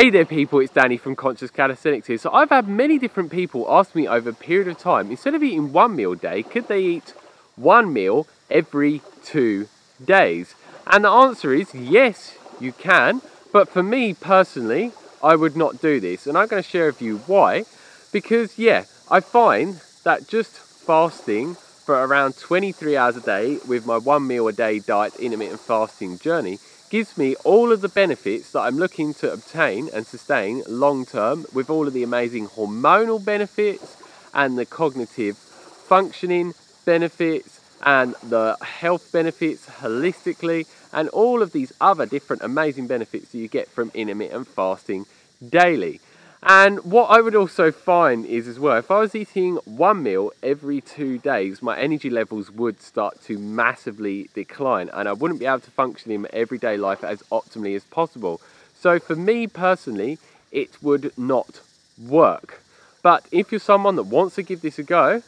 Hey there people, it's Danny from Conscious Calisthenics here. So I've had many different people ask me over a period of time, instead of eating one meal a day, could they eat one meal every two days? And the answer is yes, you can. But for me personally, I would not do this. And I'm going to share with you why. Because yeah, I find that just fasting for around 23 hours a day with my one meal a day diet intermittent fasting journey gives me all of the benefits that I'm looking to obtain and sustain long term with all of the amazing hormonal benefits and the cognitive functioning benefits and the health benefits holistically and all of these other different amazing benefits that you get from intermittent fasting daily. And what I would also find is as well, if I was eating one meal every two days, my energy levels would start to massively decline and I wouldn't be able to function in my everyday life as optimally as possible. So for me personally, it would not work. But if you're someone that wants to give this a go,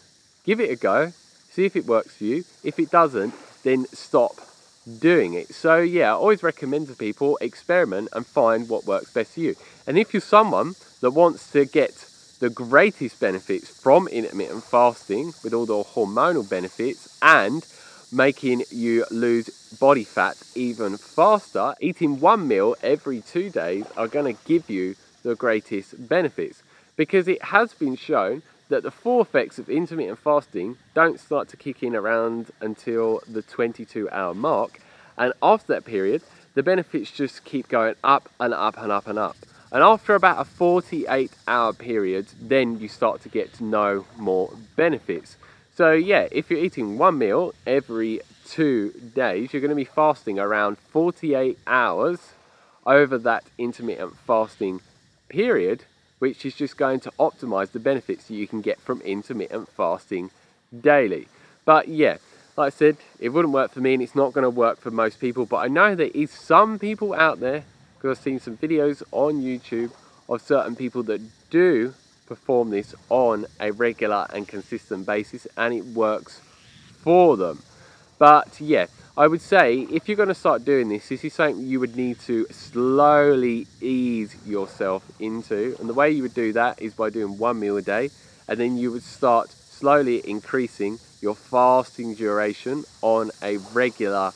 give it a go, see if it works for you. If it doesn't, then stop doing it. So yeah, I always recommend to people experiment and find what works best for you. And if you're someone that wants to get the greatest benefits from intermittent fasting with all the hormonal benefits and making you lose body fat even faster, eating one meal every two days are going to give you the greatest benefits. Because it has been shown that the full effects of intermittent fasting don't start to kick in around until the 22 hour mark. And after that period the benefits just keep going up and up and up and up and after about a 48 hour period then you start to get to know more benefits so yeah if you're eating one meal every two days you're going to be fasting around 48 hours over that intermittent fasting period which is just going to optimize the benefits that you can get from intermittent fasting daily. But yeah, like I said, it wouldn't work for me and it's not going to work for most people. But I know there is some people out there, because I've seen some videos on YouTube of certain people that do perform this on a regular and consistent basis and it works for them. But yeah, I would say if you're going to start doing this, this is something you would need to slowly ease yourself into. And the way you would do that is by doing one meal a day. And then you would start slowly increasing your fasting duration on a regular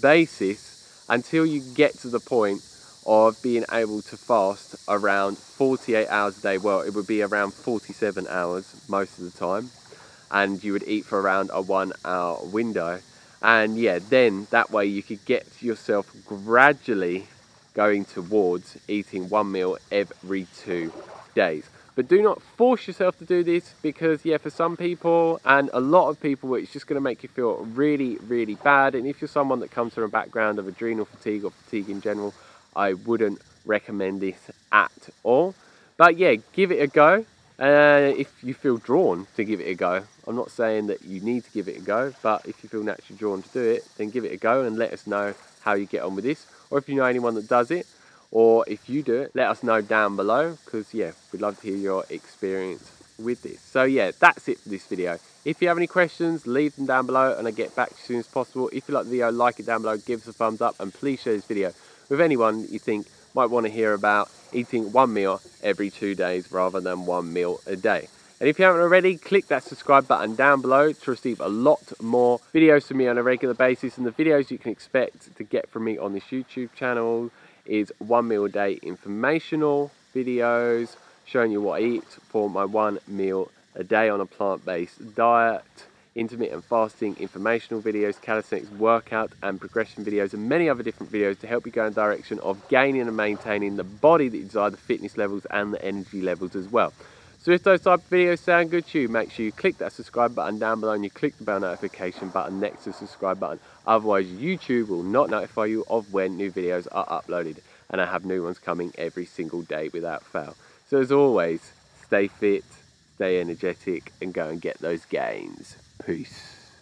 basis until you get to the point of being able to fast around 48 hours a day. Well, it would be around 47 hours most of the time. And you would eat for around a one hour window and yeah then that way you could get yourself gradually going towards eating one meal every two days but do not force yourself to do this because yeah for some people and a lot of people it's just going to make you feel really really bad and if you're someone that comes from a background of adrenal fatigue or fatigue in general i wouldn't recommend this at all but yeah give it a go uh, if you feel drawn to give it a go. I'm not saying that you need to give it a go, but if you feel naturally drawn to do it, then give it a go and let us know how you get on with this. Or if you know anyone that does it, or if you do it, let us know down below because yeah, we'd love to hear your experience with this. So yeah, that's it for this video. If you have any questions, leave them down below and I'll get back as soon as possible. If you like the video, like it down below, give us a thumbs up and please share this video with anyone you think might want to hear about eating one meal every two days rather than one meal a day. And if you haven't already, click that subscribe button down below to receive a lot more videos from me on a regular basis. And the videos you can expect to get from me on this YouTube channel is one meal a day informational videos showing you what I eat for my one meal a day on a plant-based diet intermittent fasting, informational videos, calisthenics workout and progression videos and many other different videos to help you go in the direction of gaining and maintaining the body that you desire, the fitness levels and the energy levels as well. So if those type of videos sound good to you, make sure you click that subscribe button down below and you click the bell notification button next to the subscribe button. Otherwise YouTube will not notify you of when new videos are uploaded and I have new ones coming every single day without fail. So as always, stay fit, stay energetic and go and get those gains. Peace.